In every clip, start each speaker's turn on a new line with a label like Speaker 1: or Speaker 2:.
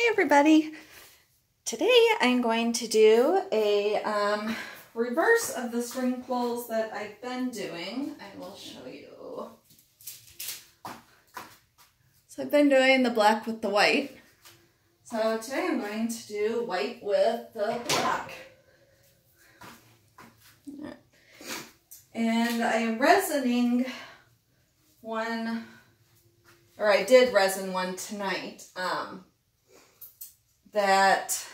Speaker 1: Hey everybody! Today I'm going to do a um, reverse of the string pulls that I've been doing. I will show you. So I've been doing the black with the white. So today I'm going to do white with the black. And I am resining one, or I did resin one tonight. Um, that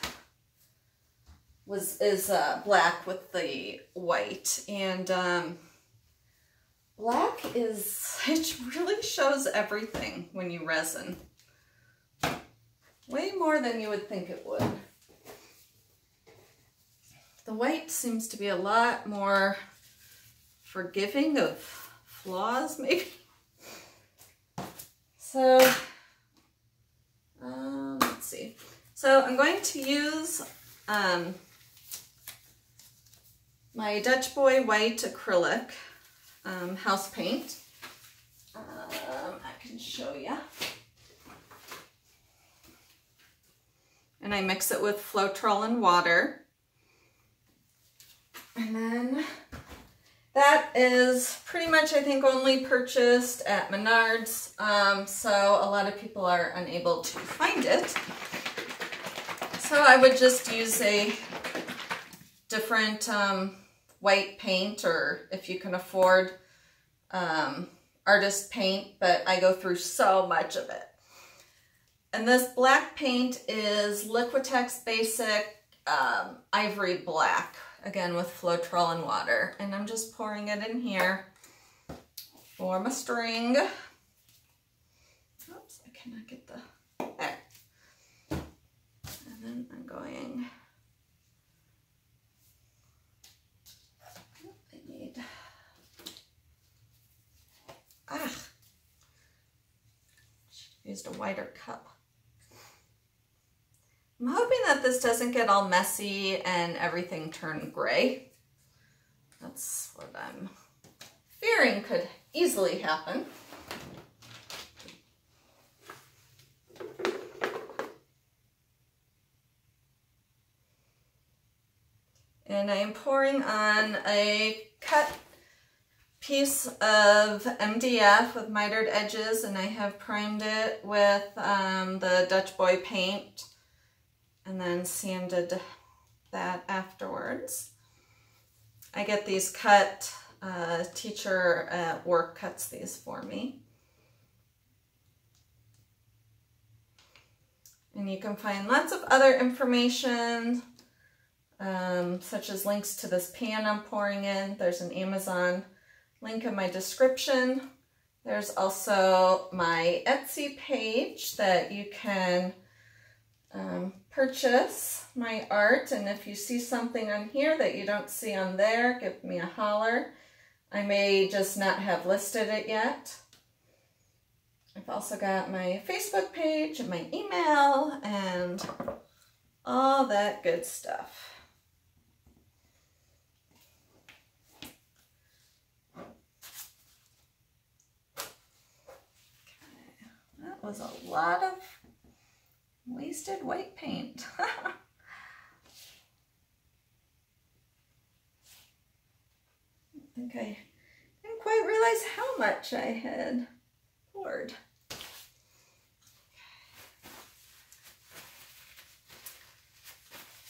Speaker 1: was is uh, black with the white. And um, black is it really shows everything when you resin. Way more than you would think it would. The white seems to be a lot more forgiving of flaws maybe. So um, let's see so I'm going to use um, my Dutch Boy White Acrylic um, house paint. Um, I can show you. And I mix it with Floetrol and water. And then that is pretty much, I think, only purchased at Menards. Um, so a lot of people are unable to find it. So I would just use a different um, white paint or if you can afford um, artist paint, but I go through so much of it. And this black paint is Liquitex Basic um, Ivory Black, again with Floetrol and water. And I'm just pouring it in here for my string. Oops, I cannot get the then I'm going, I need, ah, used a wider cup. I'm hoping that this doesn't get all messy and everything turn gray. That's what I'm fearing could easily happen. And I am pouring on a cut piece of MDF with mitered edges and I have primed it with um, the Dutch Boy paint and then sanded that afterwards. I get these cut, uh, teacher at work cuts these for me. And you can find lots of other information um, such as links to this pan I'm pouring in. There's an Amazon link in my description. There's also my Etsy page that you can um, purchase my art. And if you see something on here that you don't see on there, give me a holler. I may just not have listed it yet. I've also got my Facebook page and my email and all that good stuff. Was a lot of wasted white paint. I think I didn't quite realize how much I had poured.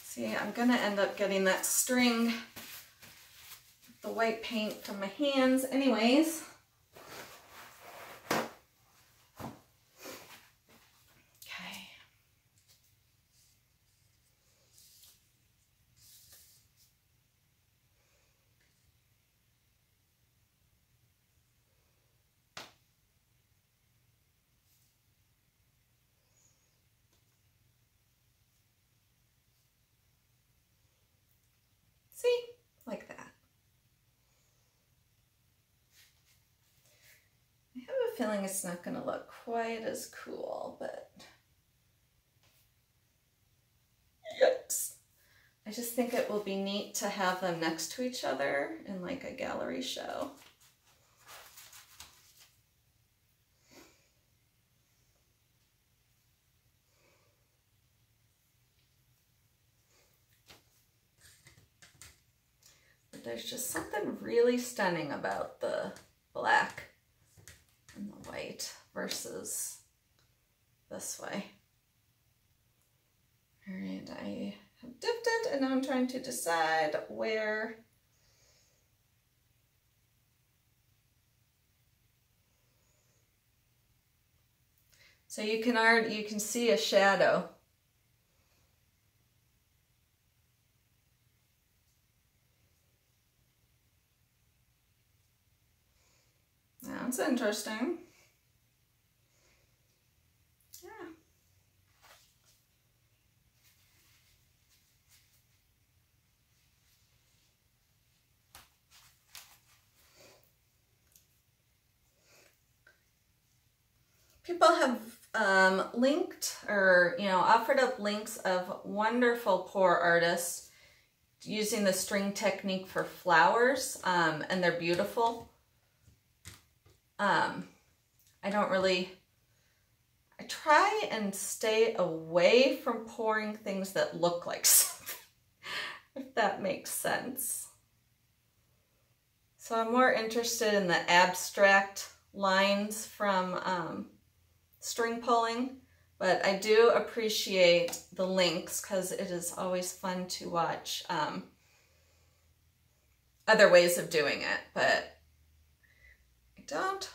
Speaker 1: See, I'm going to end up getting that string, the white paint from my hands anyways. feeling it's not going to look quite as cool, but yikes. I just think it will be neat to have them next to each other in like a gallery show. There's just something really stunning about the black versus this way. All right, I have dipped it and now I'm trying to decide where So you can already, you can see a shadow. That's interesting. People have um, linked or, you know, offered up links of wonderful pour artists using the string technique for flowers, um, and they're beautiful. Um, I don't really, I try and stay away from pouring things that look like something, if that makes sense. So I'm more interested in the abstract lines from um, string pulling, but I do appreciate the links because it is always fun to watch um, other ways of doing it, but I don't,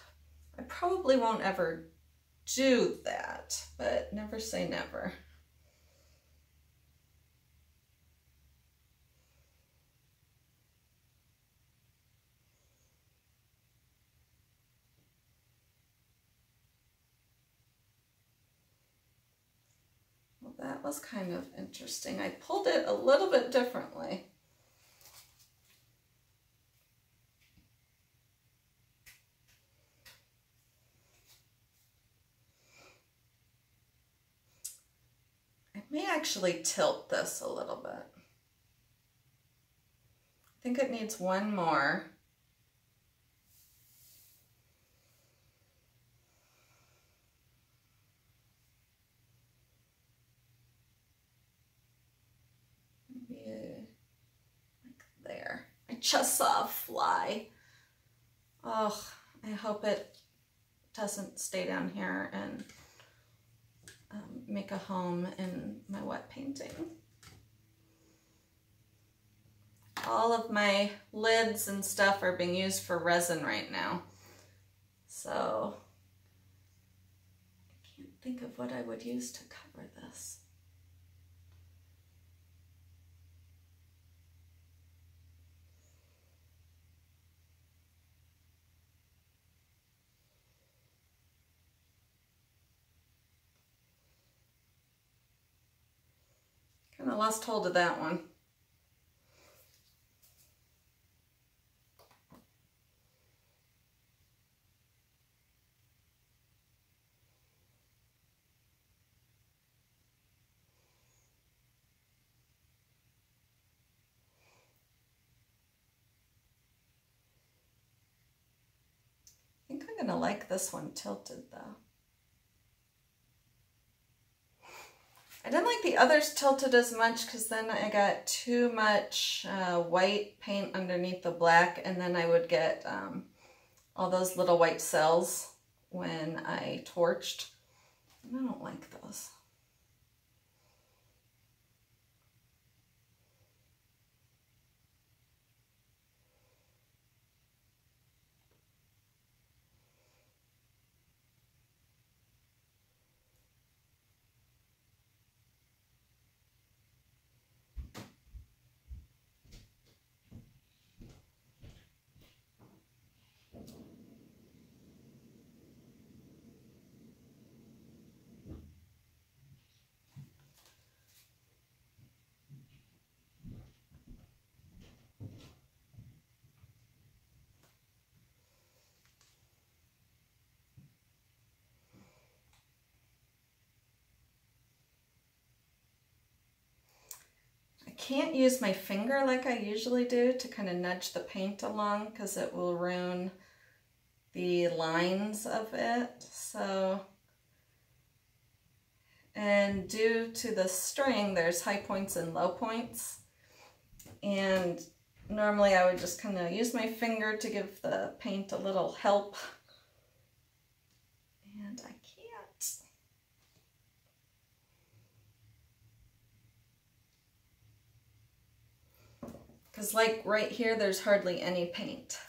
Speaker 1: I probably won't ever do that, but never say never. That was kind of interesting. I pulled it a little bit differently. I may actually tilt this a little bit. I think it needs one more. Just saw a fly. Oh, I hope it doesn't stay down here and um, make a home in my wet painting. All of my lids and stuff are being used for resin right now. So I can't think of what I would use to cover this. Lost hold of that one. I think I'm going to like this one tilted though. I didn't like the others tilted as much because then I got too much uh, white paint underneath the black and then I would get um, all those little white cells when I torched. And I don't like those. Can't use my finger like I usually do to kind of nudge the paint along because it will ruin the lines of it. So, and due to the string, there's high points and low points. And normally I would just kind of use my finger to give the paint a little help. And I can't. Because like right here, there's hardly any paint.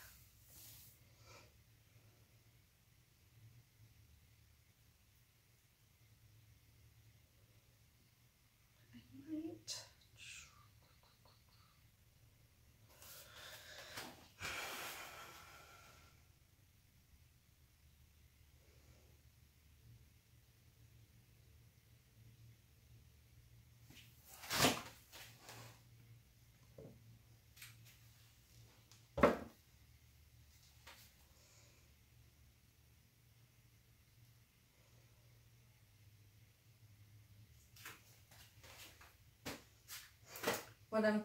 Speaker 1: What I'm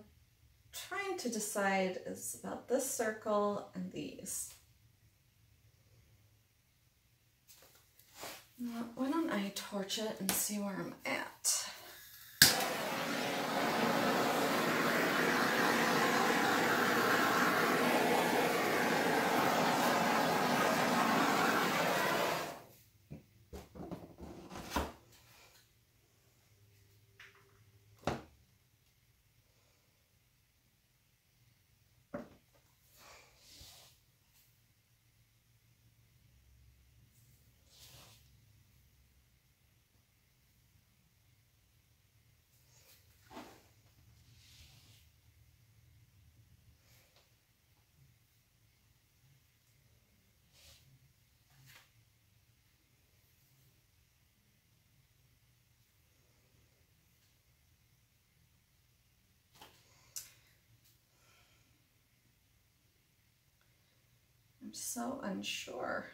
Speaker 1: trying to decide is about this circle and these. Why don't I torch it and see where I'm at? So unsure.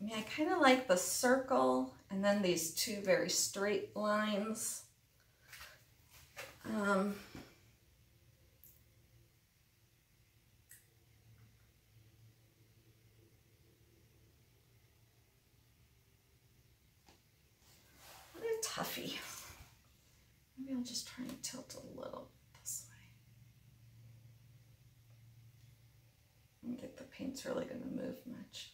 Speaker 1: I mean, I kind of like the circle and then these two very straight lines. Um, what a toughie. Maybe I'll just try and tilt a little this way. I don't think the paint's really going to move much.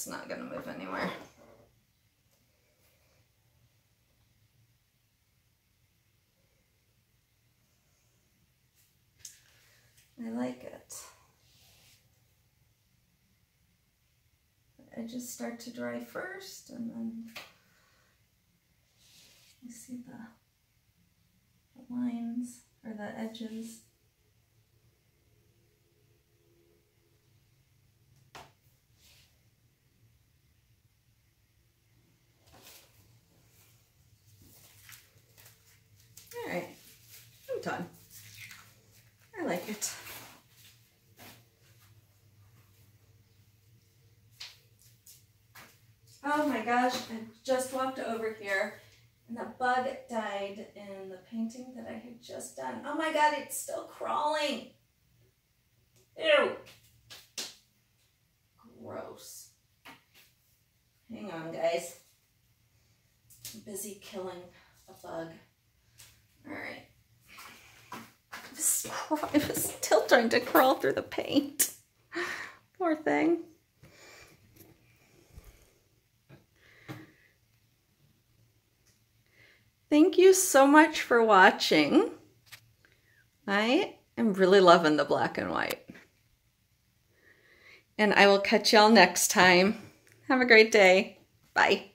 Speaker 1: It's not going to move anywhere. I like it. I just start to dry first and then you see the, the lines or the edges. done. I like it. Oh my gosh, I just walked over here and the bug died in the painting that I had just done. Oh my god, it's still crawling. Ew. Gross. Hang on, guys. I'm busy killing a bug. All right was, it was still trying to crawl through the paint. Poor thing. Thank you so much for watching. I am really loving the black and white. And I will catch y'all next time. Have a great day. Bye.